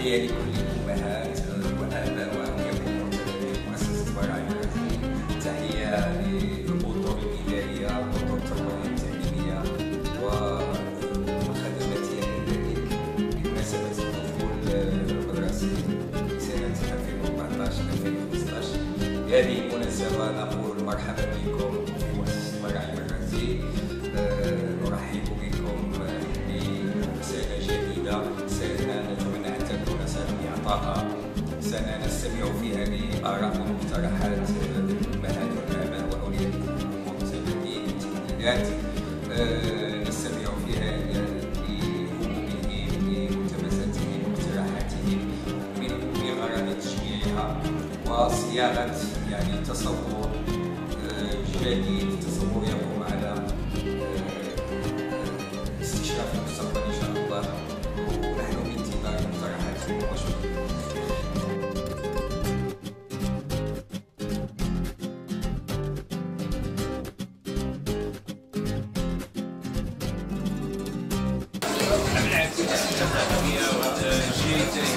تحية لكل الأمهات والآباء الأمور مؤسسة الغازي تحية للأطر الإدارية والأطر التربوية التعليمية وخدماتها كذلك بمناسبة الدخول المدرسي لسنة 2014 2015 بهذه المناسبة نقول مرحبا بكم. تصور جديد تصور يقوم على استشراف المستقبل إن شاء الله. ونحن بانتظار مقترحاتكم وشكرا جيد